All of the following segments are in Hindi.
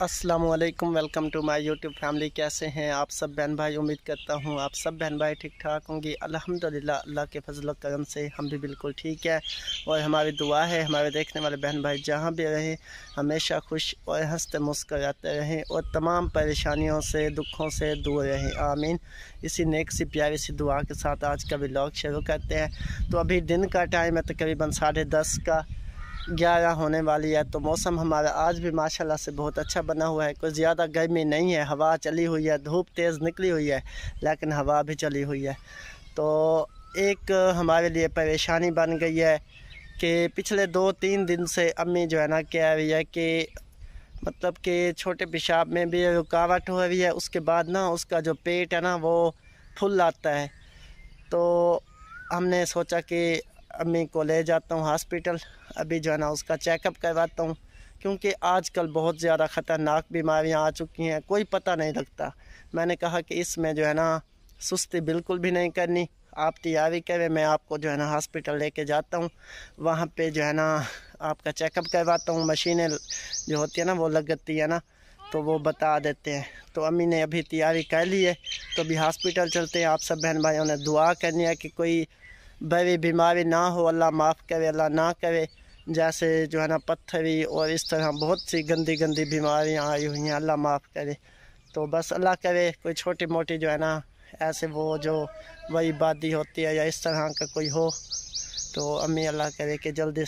Aslam welcome to my YouTube family. कैसे हैं आप सब बहन भाई? उम्मीद करता हूँ आप सब बहन भाई ठीक ठाक होंगी। अल्हम्दुलिल्लाह, अल्लाह के फजल करम से हम भी बिल्कुल ठीक है। और हमारी दुआ है, हमारे देखने वाले बहन भाई जहाँ भी रहें, हमेशा खुश और हँसते मुस्कराते रहें और तमाम परेशानियों से, दुखों से दूर रहें। आमीन। इसी नेक सी प्यारी सी दुआ के साथ आज का भी शुरू करते हैं। तो अभी दिन का टाइम है, तकरीबन साढ़े दस का। ग्यारह होने वाली है तो मौसम हमारा आज भी माशाल्लाह से बहुत अच्छा बना हुआ है। कोई ज़्यादा गर्मी नहीं है, हवा चली हुई है, धूप तेज़ निकली हुई है, लेकिन हवा भी चली हुई है। तो एक हमारे लिए परेशानी बन गई है कि पिछले दो तीन दिन से अम्मी जो है ना कह रही है कि मतलब कि छोटे पेशाब में भी रुकावट हो रही है, उसके बाद ना उसका जो पेट है ना वो फुल आता है। तो हमने सोचा कि अम्मी को ले जाता हूँ हॉस्पिटल। अभी जो है ना उसका चेकअप करवाता हूँ, क्योंकि आजकल बहुत ज़्यादा ख़तरनाक बीमारियाँ आ चुकी हैं, कोई पता नहीं लगता। मैंने कहा कि इसमें जो है ना सुस्ती बिल्कुल भी नहीं करनी। आप तैयारी करें, मैं आपको जो है ना हॉस्पिटल लेके जाता हूँ। वहाँ पे जो है ना आपका चेकअप करवाता हूँ, मशीनें जो होती है ना वो लगती है ना तो वो बता देते हैं। तो अम्मी ने अभी तैयारी कर ली है तो अभी हॉस्पिटल चलते हैं। आप सब बहन भाइयों ने दुआ करनी है कि कोई बड़ी बीमारी ना हो, अल्लाह माफ़ करे, अल्लाह ना करे। जैसे जो है ना, पत्थरी और इस तरह बहुत सी गंदी गंदी बीमारियाँ आई हुई हैं, अल्लाह माफ़ करे। तो बस अल्लाह करे, कोई छोटी मोटी जो है ना, ऐसे वो जो वही बादी होती है या इस तरह का कोई हो तो अम्मी अल्लाह करे कि जल्दी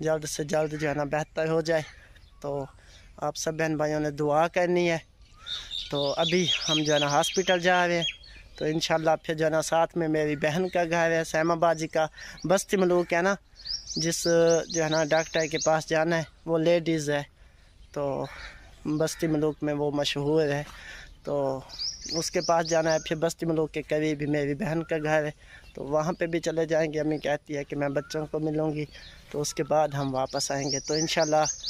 जल्द से जल्द जो है ना बेहतर हो जाए। तो आप सब बहन भाइयों ने दुआ करनी है। तो अभी हम जो है ना हॉस्पिटल जा रहे हैं। तो इन फिर जो है ना, साथ में मेरी बहन का घर है, सैमाबाजी का बस्ती मलूक है ना, जिस, जो है ना, डॉक्टर के पास जाना है, वो लेडीज़ है तो बस्ती मलूक में वो मशहूर है तो उसके पास जाना है, फिर बस्ती मलूक के करीब ही मेरी बहन का घर है तो वहाँ पे भी चले जाएँगे, अम्मी कहती है कि मैं बच्चों को मिलूँगी तो उसके बाद हम वापस आएँगे तो इन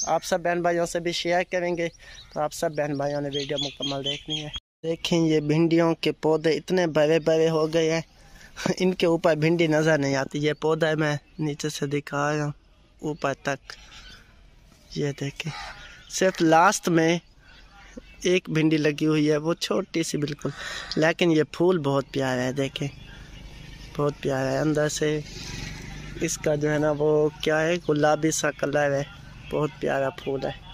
आप सब बहन भाइयों से भी शेयर करेंगे तो आप सब बहन भाइयों ने वीडियो मुकम्मल देखनी है। देखें, ये भिंडियों के पौधे इतने बड़े बड़े हो गए हैं। इनके ऊपर भिंडी नज़र नहीं आती। ये पौधा मैं नीचे से दिखा रहा हूँ, ऊपर तक। ये देखें, सिर्फ़ लास्ट में एक भिंडी लगी हुई है, वो छोटी सी बिल्कुल। लेकिन ये फूल बहुत प्यारा है, देखें। बहुत प्यारा है। अंदर से इसका जो है ना, वो क्या है, गुलाबी सा कलर है। बहुत प्यारा फूल है।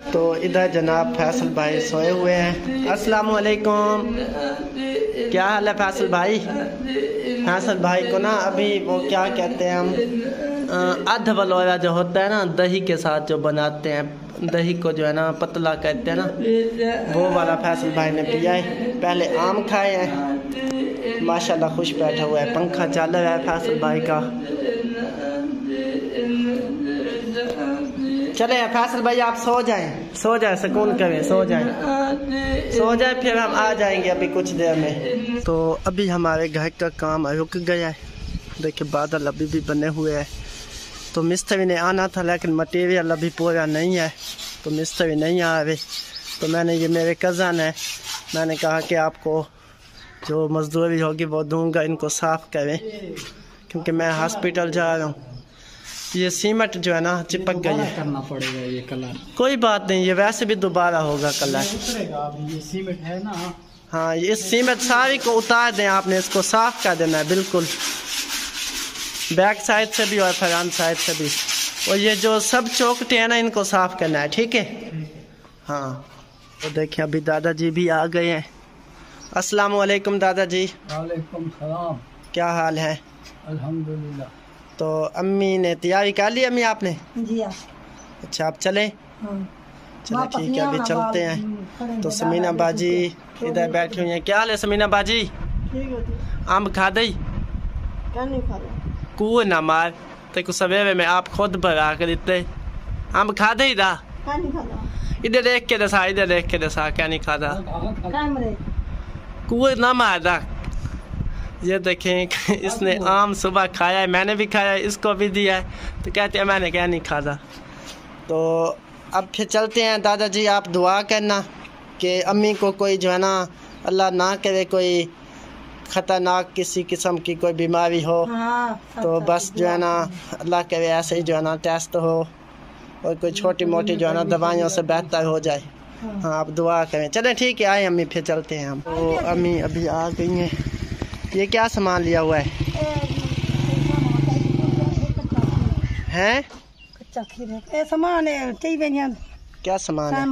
तो इधर जनाब फैसल भाई सोए हुए हैं। अस्सलाम वालेकुम क्या हाल है फैसल भाई? फैसल भाई को ना अभी वो क्या कहते हैं हम अध वलोरा जो होता है ना, दही के साथ जो बनाते हैं, दही को जो है ना पतला कहते हैं ना, वो वाला फैसल भाई ने पिया है। पहले आम खाए हैं। माशाल्लाह खुश बैठा हुआ है, पंखा चल रहा है फैसल भाई का। चले, फैसल भाई, आप सो जाएँ। सो जाए, सुकून करें, सो जाए। सो जाए, फिर हम आ जाएँगे अभी कुछ देर में। तो अभी हमारे घर का काम रुक गया है। देखिए, बादल अभी भी बने हुए हैं। तो मिस्त्री ने आना था, लेकिन मटेरियल अभी पूरा नहीं है। तो मिस्त्री नहीं आ रहे। तो मैंने, ये मेरे कज़न है। मैंने कहा कि आपको जो मजदूरी होगी, वो दूँगा, इनको साफ़ करें। क्योंकि मैं हॉस्पिटल जा रहा हूँ। ये सीमेंट जो है ना चिपक गई है। करना पड़ेगा ये कलर। कोई बात नहीं ये वैसे भी दोबारा होगा कलर। ये सीमेंट है ना। हाँ ये सीमेंट सारी को उतार दें आपने इसको साफ़ कर देना है बिल्कुल। बैक साइड से भी और फ्रंट साइड से भी। और ये जो सब चौकटे हैं ना इनको साफ़ करना है ठीक है? हाँ तो देखिए अभी दादाजी भी आ गए हैं। अस्सलाम वालेकुम दादाजी। वालेकुम सलाम। क्या हाल है? अल्हम्दुलिल्लाह। तो अम्मी ने तैयारी कर ली अम्मी आपने? जी हाँ। अच्छा आप चले? हाँ। चलो ठीक है अभी चलते हैं। तो समीना बाजी इधर बैठी हुई है। क्या हाल है समीना बाजी? आम खा दई कुएँ ना मार। ते को सवेरे में आप खुद बगा कर देते आम खा दई दा इधर देख के दसा इधर देख के दसा क्या नहीं खाता कुएँ ना मार दा। ये देखें इसने आम सुबह खाया है मैंने भी खाया है इसको भी दिया है। तो कहते हैं मैंने क्या नहीं खाता तो अब फिर चलते हैं दादाजी आप दुआ करना कि अम्मी को कोई जो है ना अल्लाह ना करे कोई ख़तरनाक किसी किस्म की कोई बीमारी हो। हाँ, तो बस जो है ना अल्लाह करे ऐसे ही जो है ना टेस्ट हो और कोई छोटी मोटी जो है ना दवाइयों से बेहतर हो जाए। हाँ। आप दुआ करें। चलें ठीक है आए अम्मी फिर चलते हैं हम। तो अम्मी अभी आ गई हैं। ये क्या सामान लिया हुआ है? हैं? सामान है क्या सामान है?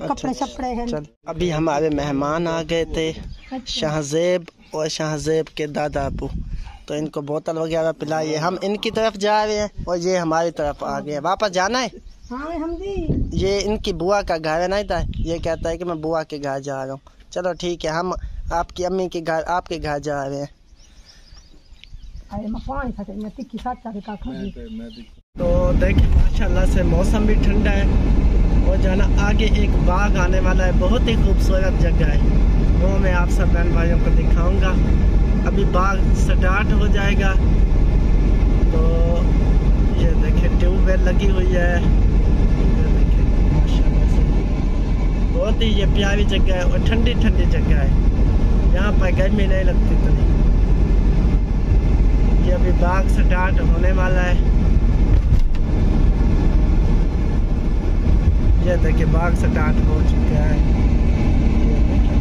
कपड़े अच्छा, छपड़े हैं। अभी हमारे मेहमान आ गए थे अच्छा। शाहजेब और शाहजेब के दादा अबू। तो इनको बोतल वगैरह पिलाई है हम इनकी तरफ़ जा रहे हैं और ये हमारी तरफ़ आ गए वापस जाना है? हाँ, हम ये इनकी बुआ का घर है ना ये कहता है कि मैं बुआ के घर जा रहा हूँ। चलो ठीक है हम आपकी अम्मी के घर आपके घर जा रहे हैं। तो देखिए माशाल्लाह से मौसम भी ठंडा है और जाना आगे एक बाग आने वाला है। बहुत ही खूबसूरत जगह है। वो मैं आप सब बहन भाइयों को दिखाऊँगा। अभी बाग स्टार्ट हो जाएगा। तो ये देखें ट्यूबवेल लगी हुई है। बहुत ही ये प्यारी जगह है और ठंडी ठंडी जगह है। यहाँ पैकेज में नहीं लगती तो ये अभी बाग स्टार्ट होने वाला है। ये देखिए बाग स्टार्ट हो चुका है ये देखिए।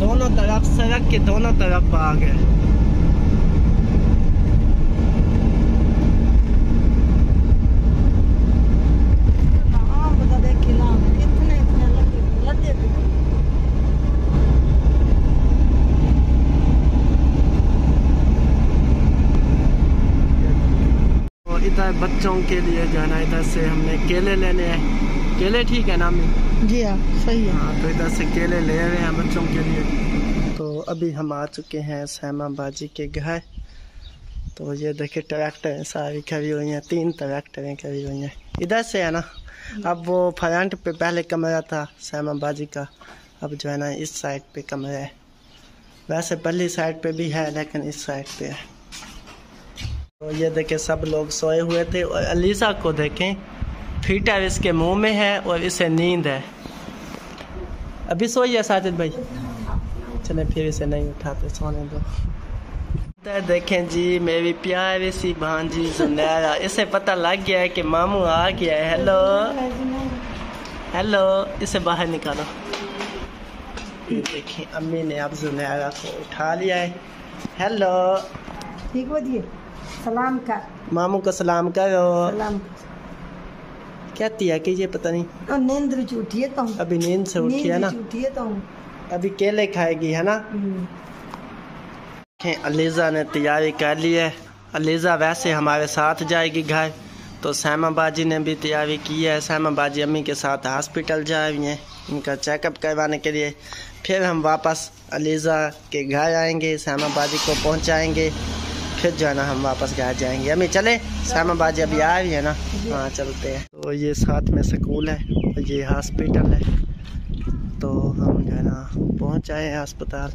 दोनों तरफ़ सड़क के दोनों तरफ़ बाग है। बच्चों के लिए जाना इधर से हमने केले लेने हैं। केले ठीक है ना मैं जी हाँ सही है। हाँ तो इधर से केले ले रहे हैं बच्चों के लिए। तो अभी हम आ चुके हैं श्यामा बाजी के घर तो ये देखिए ट्रैक्टर सारी खड़ी हुई हैं, तीन ट्रैक्टरें खड़ी हुई हैं। इधर से है ना? अब वो फ्रंट पे पहले कमरा था श्यामा बाजी का। अब जो है ना, इस साइड पे कमरा है। वैसे पहली साइड पे भी है, लेकिन इस साइड पे है। तो ये देखे सब लोग सोए हुए थे। और अलीसा को देखें फीटर इसके मुँह में है और इसे नींद है। अभी है साजिद भाई। चले फिर इसे नहीं उठाते सोने दो। देखें जी मेरी प्यारी सी भांजी सुनहरा। इसे पता लग गया है कि मामू आ गया है। हेलो हेलो इसे बाहर निकालो। देखें अम्मी ने अब सुनहरा को उठा लिया है। हेलो ठीक हो दिए सलाम कर। मामू को सलाम करो। सलाम क्या कि ये पता नहीं। नींद उठी है तो। अभी नींद से उठी है ना? उठी है तो। अभी केले खाएगी है ना? अलीज़ा ने तैयारी कर ली है। अलीज़ा वैसे हमारे साथ जाएगी घर। तो सैमा बाजी ने भी तैयारी की है। सैमा बाजी अम्मी के साथ हॉस्पिटल जा रही हैं इनका चेकअप करवाने के लिए। फिर हम वापस अलीज़ा के घर आएँगे सैमा बाजी को पहुंचाएँगे। फिर जो है ना हम वापस घर जाएँगे। अम्मी चले। सैमा बाजी अभी आ रही है ना? हाँ चलते हैं। तो ये साथ में स्कूल है और ये हॉस्पिटल है। तो हम जो है ना पहुँच आए हैं अस्पताल